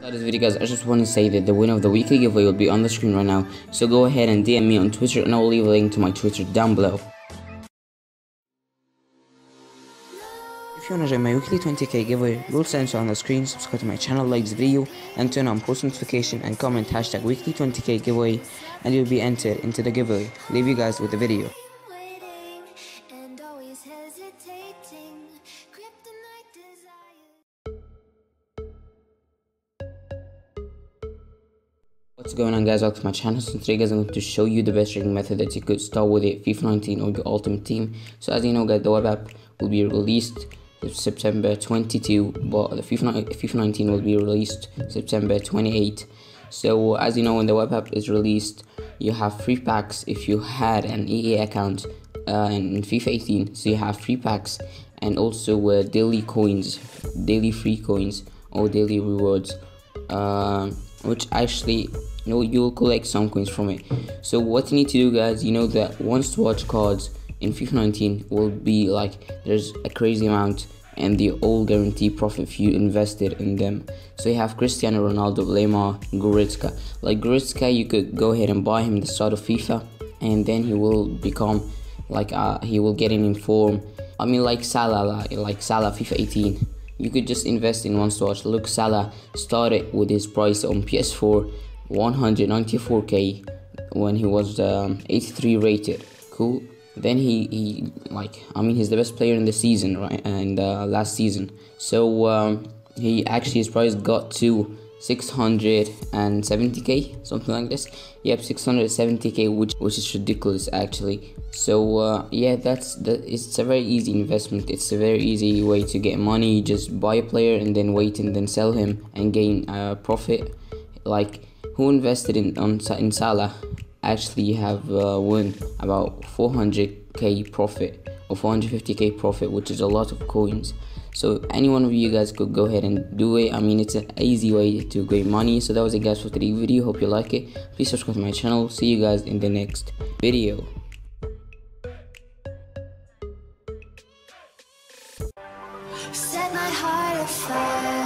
That is video guys, I just want to say that the winner of the weekly giveaway will be on the screen right now. So go ahead and DM me on Twitter and I will leave a link to my Twitter down below. If you want to join my weekly 20k giveaway, rules and on the screen, subscribe to my channel, like this video, and turn on post notification and comment hashtag weekly 20k giveaway and you'll be entered into the giveaway. Leave you guys with the video. What's going on guys, welcome to my channel. So today guys I'm going to show you the best trading method that you could start with it FIFA 19 or your ultimate team. So as you know guys, the web app will be released September 22 but the FIFA, FIFA 19 will be released September 28. So as you know when the web app is released you have free packs if you had an EA account uh, in FIFA 18 so you have free packs and also uh, daily coins daily free coins or daily rewards um, which actually you know you'll collect some coins from it. So what you need to do guys you know that ones to watch cards in FIFA 19 will be like there's a crazy amount and the all guarantee profit if you invested in them. So you have Cristiano Ronaldo Lemar Goretzka. Like Goretzka you could go ahead and buy him the start of FIFA and then he will become like uh, he will get in form I mean like Salah like, like Salah FIFA 18 you could just invest in one watch. Look, Salah started with his price on PS4 194k when he was um, 83 rated. Cool. Then he, he like I mean he's the best player in the season right and uh, last season. So um, he actually his price got to 670k something like this yep 670k which which is ridiculous actually so uh, yeah that's that it's a very easy investment it's a very easy way to get money you just buy a player and then wait and then sell him and gain uh, profit like who invested in on in Salah actually have uh, won about 400k profit or 450k profit which is a lot of coins. So any one of you guys could go ahead and do it. I mean it's an easy way to get money. So that was it guys for today's video. Hope you like it. Please subscribe to my channel. See you guys in the next video. Set my heart afire.